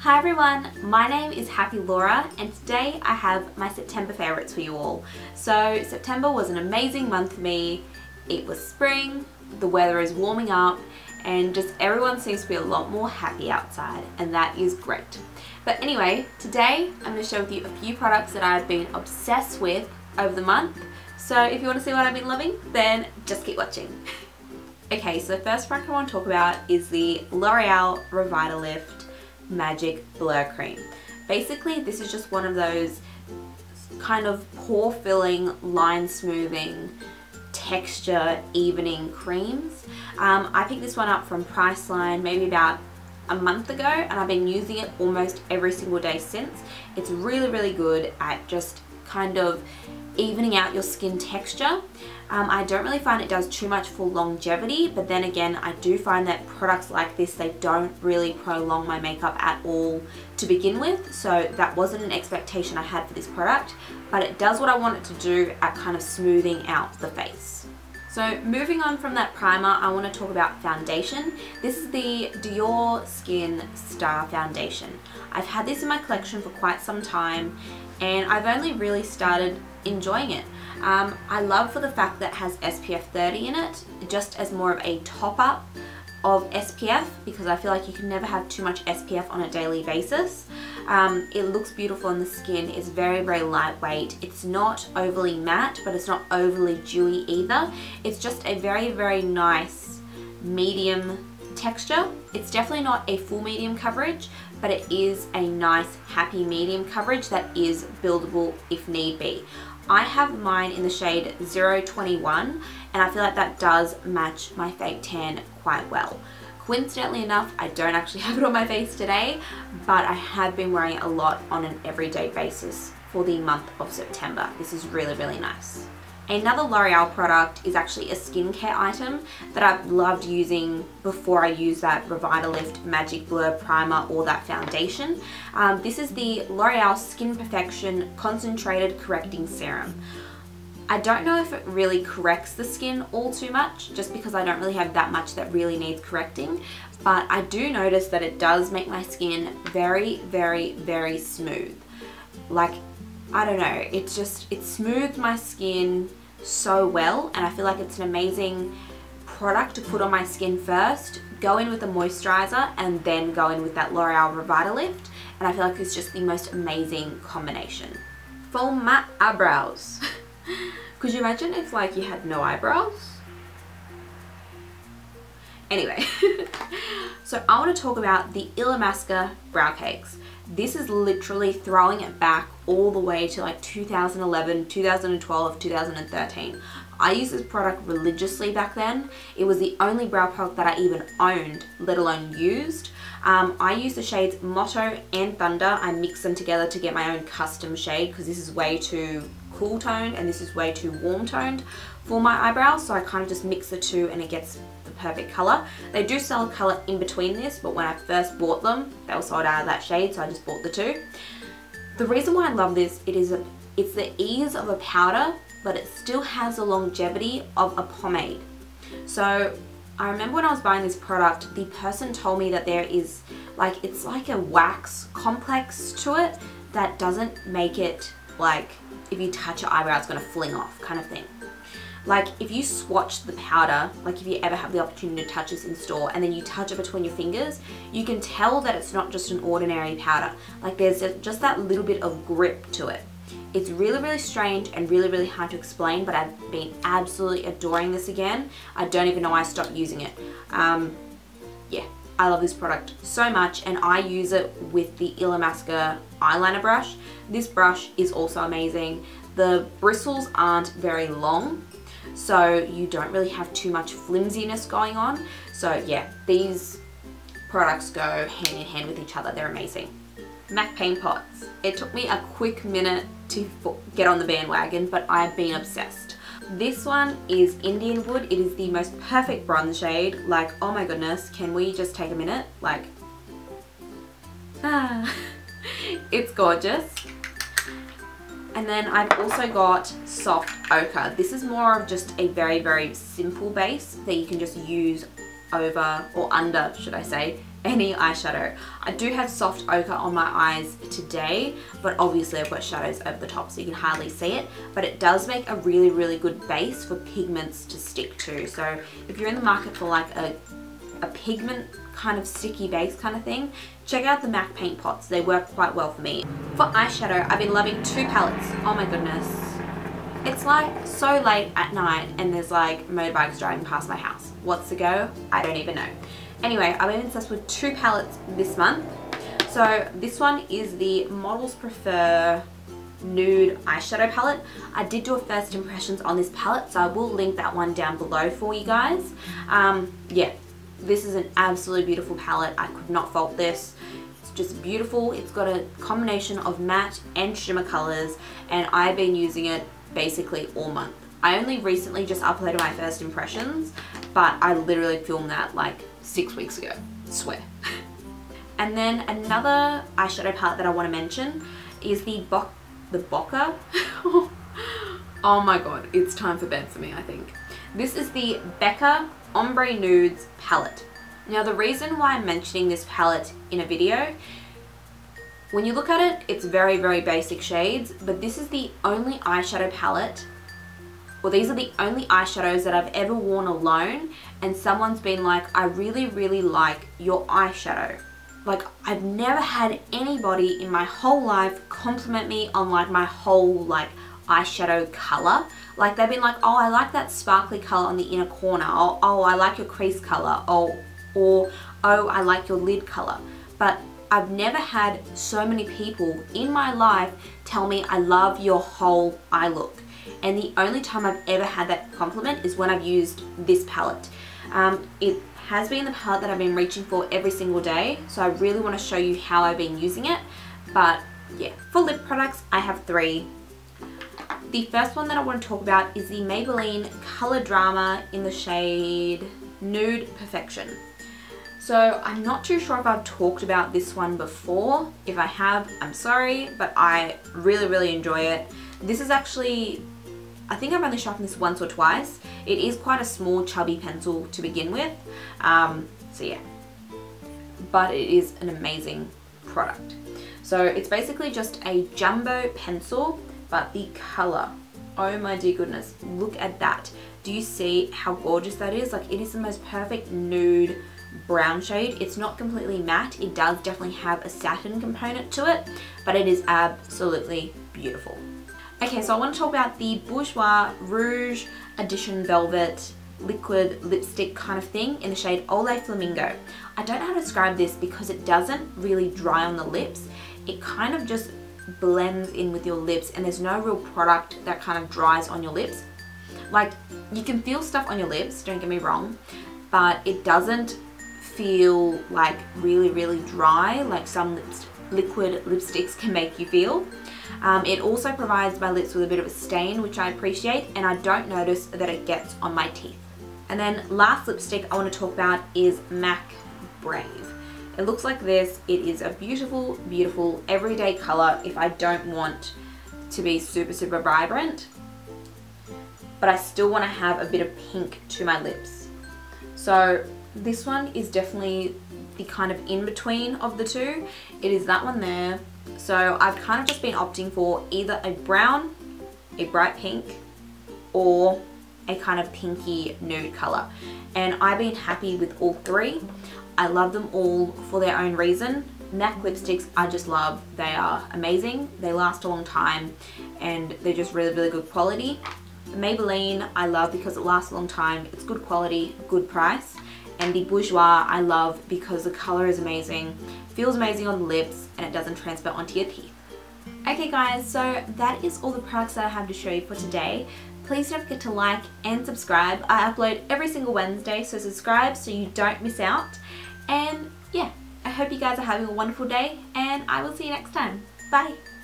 Hi everyone, my name is Happy Laura and today I have my September favourites for you all. So September was an amazing month for me. It was spring, the weather is warming up and just everyone seems to be a lot more happy outside and that is great. But anyway, today I'm going to share with you a few products that I've been obsessed with over the month. So if you want to see what I've been loving, then just keep watching. okay, so the first product I want to talk about is the L'Oreal Revitalift Magic Blur Cream. Basically, this is just one of those kind of pore filling, line smoothing, texture evening creams. Um, I picked this one up from Priceline maybe about a month ago and I've been using it almost every single day since. It's really, really good at just kind of evening out your skin texture. Um, I don't really find it does too much for longevity, but then again, I do find that products like this, they don't really prolong my makeup at all to begin with. So that wasn't an expectation I had for this product, but it does what I want it to do at kind of smoothing out the face. So moving on from that primer, I want to talk about foundation. This is the Dior Skin Star Foundation. I've had this in my collection for quite some time and I've only really started enjoying it. Um, I love for the fact that it has SPF 30 in it, just as more of a top up of SPF because I feel like you can never have too much SPF on a daily basis. Um, it looks beautiful on the skin, it's very very lightweight, it's not overly matte but it's not overly dewy either. It's just a very very nice medium texture. It's definitely not a full medium coverage but it is a nice happy medium coverage that is buildable if need be. I have mine in the shade 021 and I feel like that does match my fake tan quite well. Coincidentally enough, I don't actually have it on my face today, but I have been wearing a lot on an everyday basis for the month of September. This is really, really nice. Another L'Oreal product is actually a skincare item that I've loved using before I use that Revitalift Magic Blur Primer or that foundation. Um, this is the L'Oreal Skin Perfection Concentrated Correcting Serum. I don't know if it really corrects the skin all too much just because I don't really have that much that really needs correcting but I do notice that it does make my skin very very very smooth like I don't know, it's just, it smoothed my skin so well and I feel like it's an amazing product to put on my skin first, go in with a moisturizer and then go in with that L'Oreal Revitalift and I feel like it's just the most amazing combination. For matte eyebrows, could you imagine if like you had no eyebrows? Anyway, so I want to talk about the Illamasqua brow cakes. This is literally throwing it back all the way to like 2011, 2012, 2013. I used this product religiously back then. It was the only brow product that I even owned, let alone used. Um, I use the shades Motto and Thunder. I mix them together to get my own custom shade because this is way too cool toned and this is way too warm toned for my eyebrows. So I kind of just mix the two and it gets perfect color. They do sell a color in between this, but when I first bought them, they were sold out of that shade, so I just bought the two. The reason why I love this, it is a, it's the ease of a powder, but it still has the longevity of a pomade. So I remember when I was buying this product, the person told me that there is like, it's like a wax complex to it that doesn't make it like, if you touch your eyebrow, it's gonna fling off kind of thing. Like if you swatch the powder, like if you ever have the opportunity to touch this in store and then you touch it between your fingers, you can tell that it's not just an ordinary powder. Like there's just that little bit of grip to it. It's really, really strange and really, really hard to explain, but I've been absolutely adoring this again. I don't even know why I stopped using it. Um, yeah, I love this product so much and I use it with the Illamasqua eyeliner brush. This brush is also amazing. The bristles aren't very long, so you don't really have too much flimsiness going on. So yeah, these products go hand in hand with each other. They're amazing. MAC Paint Pots. It took me a quick minute to get on the bandwagon, but I've been obsessed. This one is Indian Wood. It is the most perfect bronze shade. Like, oh my goodness, can we just take a minute? Like, ah, it's gorgeous. And then I've also got soft ochre. This is more of just a very, very simple base that you can just use over or under, should I say, any eyeshadow. I do have soft ochre on my eyes today, but obviously I've got shadows over the top so you can hardly see it. But it does make a really, really good base for pigments to stick to. So if you're in the market for like a, a pigment kind of sticky base kind of thing, check out the MAC paint pots. They work quite well for me. For eyeshadow, I've been loving two palettes. Oh my goodness. It's like so late at night and there's like motorbikes driving past my house. What's to go? I don't even know. Anyway, I've been obsessed with two palettes this month. So this one is the Models Prefer nude eyeshadow palette. I did do a first impressions on this palette, so I will link that one down below for you guys. Um, yeah, this is an absolutely beautiful palette. I could not fault this. It's just beautiful. It's got a combination of matte and shimmer colors, and I've been using it basically all month. I only recently just uploaded my first impressions, but I literally filmed that like six weeks ago, swear. and then another eyeshadow palette that I want to mention is the Bo the Bokka. oh my god, it's time for bed for me, I think. This is the Becca Ombre Nudes palette. Now the reason why I'm mentioning this palette in a video, when you look at it, it's very, very basic shades, but this is the only eyeshadow palette well these are the only eyeshadows that I've ever worn alone and someone's been like I really really like your eyeshadow like I've never had anybody in my whole life compliment me on like my whole like eyeshadow color. Like they've been like oh I like that sparkly color on the inner corner. Oh, I like your crease color. Oh or oh I like your lid color. But I've never had so many people in my life tell me I love your whole eye look. And the only time I've ever had that compliment is when I've used this palette. Um, it has been the palette that I've been reaching for every single day so I really want to show you how I've been using it. But yeah for lip products I have three the first one that I want to talk about is the Maybelline Color Drama in the shade Nude Perfection so I'm not too sure if I've talked about this one before if I have I'm sorry but I really really enjoy it this is actually I think I've only sharpened this once or twice. It is quite a small chubby pencil to begin with. Um, so yeah, but it is an amazing product. So it's basically just a jumbo pencil, but the color, oh my dear goodness, look at that. Do you see how gorgeous that is? Like it is the most perfect nude brown shade. It's not completely matte. It does definitely have a satin component to it, but it is absolutely beautiful. Okay, so I want to talk about the Bourjois Rouge Edition Velvet liquid lipstick kind of thing in the shade Ole Flamingo. I don't know how to describe this because it doesn't really dry on the lips. It kind of just blends in with your lips and there's no real product that kind of dries on your lips. Like, you can feel stuff on your lips, don't get me wrong, but it doesn't feel like really, really dry like some liquid lipsticks can make you feel. Um, it also provides my lips with a bit of a stain, which I appreciate, and I don't notice that it gets on my teeth. And then last lipstick I want to talk about is MAC Brave. It looks like this. It is a beautiful, beautiful everyday color if I don't want to be super, super vibrant. But I still want to have a bit of pink to my lips. So this one is definitely the kind of in-between of the two. It is that one there so I've kind of just been opting for either a brown, a bright pink, or a kind of pinky nude color. And I've been happy with all three. I love them all for their own reason. MAC lipsticks I just love. They are amazing. They last a long time and they're just really, really good quality. The Maybelline I love because it lasts a long time. It's good quality, good price. And the Bourjois I love because the color is amazing feels amazing on the lips and it doesn't transfer onto your teeth. Okay guys, so that is all the products that I have to show you for today. Please don't forget to like and subscribe. I upload every single Wednesday, so subscribe so you don't miss out. And yeah, I hope you guys are having a wonderful day and I will see you next time. Bye!